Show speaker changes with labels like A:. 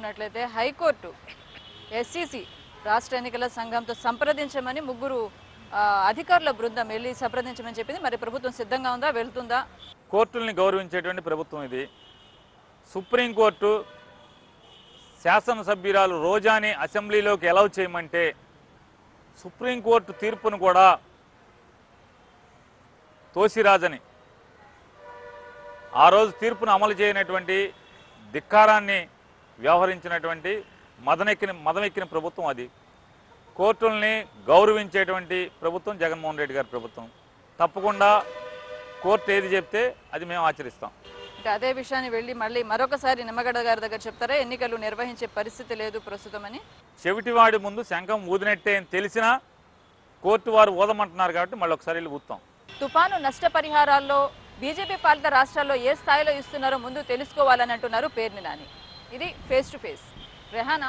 A: చూసుకున్నట్లయితే హైకోర్టు ఎస్సీసీ రాష్ట్ర ఎన్నికల సంఘంతో సంప్రదించమని ముగ్గురు అధికారుల బృందం వెళ్ళి సంప్రదించమని చెప్పింది. మరి ప్రభుత్వం సిద్ధంగా ఉందా? వెళ్తుందా?
B: కోర్టుల్ని గౌరవించేటువంటి ప్రభుత్వం ఇది. సుప్రీంకోర్టు శాసనసభ్యురాలు రోజాని అసెంబ్లీలోకి ఎలవ్ చేయమంటే సుప్రీంకోర్టు తీర్పును కూడా తోసిరాజని ఆ రోజు తీర్పును అమలు చేయనటువంటి ధిక్కారాన్ని వ్యవహరించినటువంటి మదనెక్కిన మదమెక్కిన ప్రభుత్వం అది. కోర్టుల్ని గౌరవించేటువంటి ప్రభుత్వం జగన్మోహన్ రెడ్డి గారి ప్రభుత్వం. తప్పకుండా కోర్టు ఏది చెప్తే అది మేము ఆచరిస్తాం.
A: ఇంకా అదే విషయాన్ని వెళ్ళి మళ్ళీ మరొకసారి నిమ్మగడ్డ గారి దగ్గర చెప్తారా? ఎన్నికలు నిర్వహించే పరిస్థితి లేదు ప్రస్తుతమని.
B: చెవిటివాడి ముందు శంఖం ఊదినట్టే అని తెలిసినా కోర్టు వారు ఊదమంటున్నారు కాబట్టి మళ్ళీ ఒకసారి వెళ్ళి ఊతాం
A: తుపాను నష్టపరిహారాల్లో బీజేపీ పాలిత రాష్ట్రాల్లో ఏ స్థాయిలో ఇస్తున్నారో ముందు తెలుసుకోవాలని అంటున్నారు పేర్ని నాని. ఇది ఫేస్ టు ఫేస్ రెహానా?